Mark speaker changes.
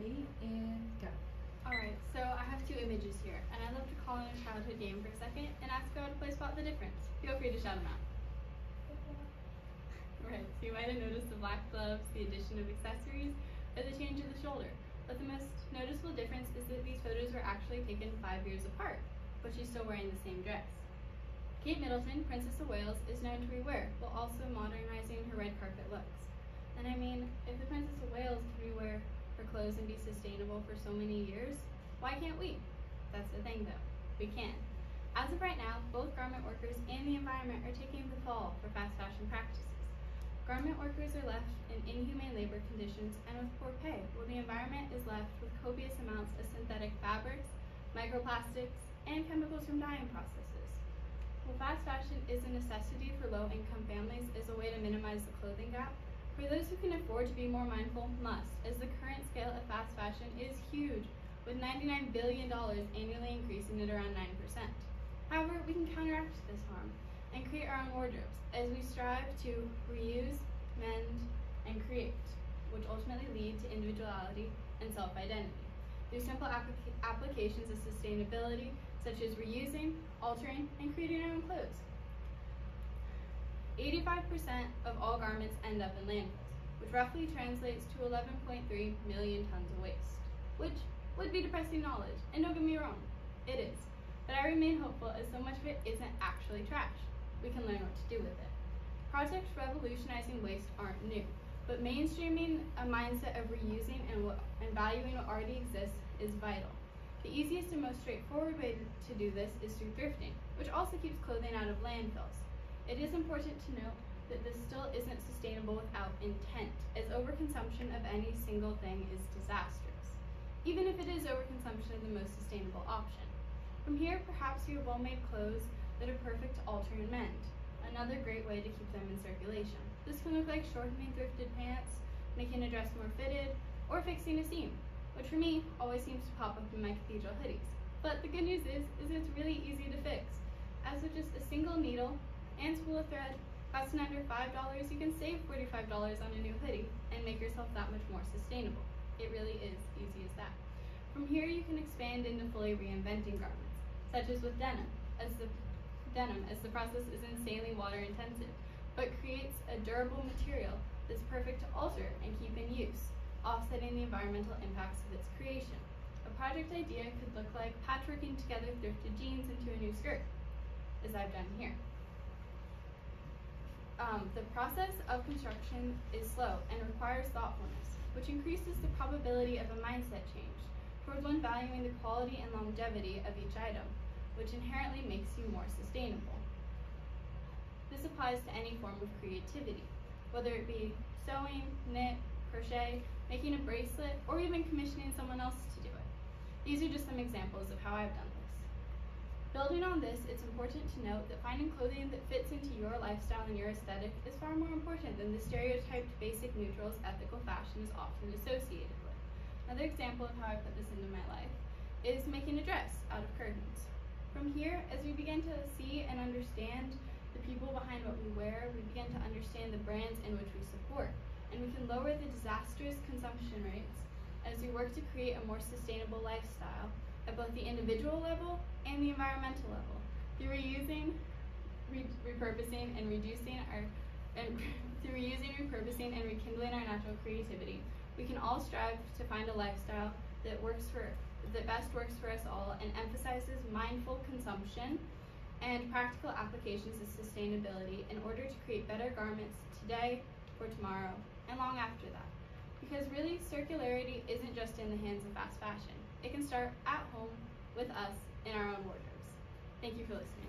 Speaker 1: ready and go.
Speaker 2: Alright, so I have two images here, and I'd love to call in a childhood game for a second and ask y'all to play Spot the Difference. Feel free to shout them out. Right, so you might have noticed the black gloves, the addition of accessories, or the change of the shoulder. But the most noticeable difference is that these photos were actually taken five years apart, but she's still wearing the same dress. Kate Middleton, Princess of Wales, is known to rewear, while also her red carpet looks. And I mean, if the Princess of Wales can rewear her clothes and be sustainable for so many years, why can't we? That's the thing though, we can. As of right now, both garment workers and the environment are taking the fall for fast fashion practices. Garment workers are left in inhumane labor conditions and with poor pay, while the environment is left with copious amounts of synthetic fabrics, microplastics, and chemicals from dyeing processes. While fast fashion is a necessity for low-income families as a way to minimize the clothing gap, for those who can afford to be more mindful must, as the current scale of fast fashion is huge, with $99 billion annually increasing at around 9%. However, we can counteract this harm and create our own wardrobes as we strive to reuse, mend, and create, which ultimately lead to individuality and self-identity. Through simple applica applications of sustainability, such as reusing, altering, and creating our own clothes. 85% of all garments end up in landfills, which roughly translates to 11.3 million tons of waste, which would be depressing knowledge, and don't get me wrong, it is. But I remain hopeful as so much of it isn't actually trash we can learn what to do with it. Projects revolutionizing waste aren't new, but mainstreaming a mindset of reusing and, and valuing what already exists is vital. The easiest and most straightforward way to do this is through thrifting, which also keeps clothing out of landfills. It is important to note that this still isn't sustainable without intent, as overconsumption of any single thing is disastrous, even if it is overconsumption the most sustainable option. From here, perhaps you have well-made clothes that are perfect to alter and mend. Another great way to keep them in circulation. This can look like shortening thrifted pants, making a dress more fitted, or fixing a seam, which for me always seems to pop up in my cathedral hoodies. But the good news is, is it's really easy to fix. As with just a single needle and spool of thread, costing under $5, you can save $45 on a new hoodie and make yourself that much more sustainable. It really is easy as that. From here, you can expand into fully reinventing garments, such as with denim, as the denim as the process is insanely water intensive, but creates a durable material that's perfect to alter and keep in use, offsetting the environmental impacts of its creation. A project idea could look like patchworking together thrifted jeans into a new skirt, as I've done here. Um, the process of construction is slow and requires thoughtfulness, which increases the probability of a mindset change towards one valuing the quality and longevity of each item which inherently makes you more sustainable. This applies to any form of creativity, whether it be sewing, knit, crochet, making a bracelet, or even commissioning someone else to do it. These are just some examples of how I've done this. Building on this, it's important to note that finding clothing that fits into your lifestyle and your aesthetic is far more important than the stereotyped basic neutrals ethical fashion is often associated with. Another example of how I put this into my life is making a dress out of curtains. From here, as we begin to see and understand the people behind what we wear, we begin to understand the brands in which we support, and we can lower the disastrous consumption rates as we work to create a more sustainable lifestyle at both the individual level and the environmental level through reusing, re repurposing, and reducing our and through reusing, repurposing, and rekindling our natural creativity, we can all strive to find a lifestyle that works for that best works for us all and emphasizes mindful consumption and practical applications of sustainability in order to create better garments today, for tomorrow, and long after that. Because really, circularity isn't just in the hands of fast fashion. It can start at home with us in our own wardrobes. Thank you for listening.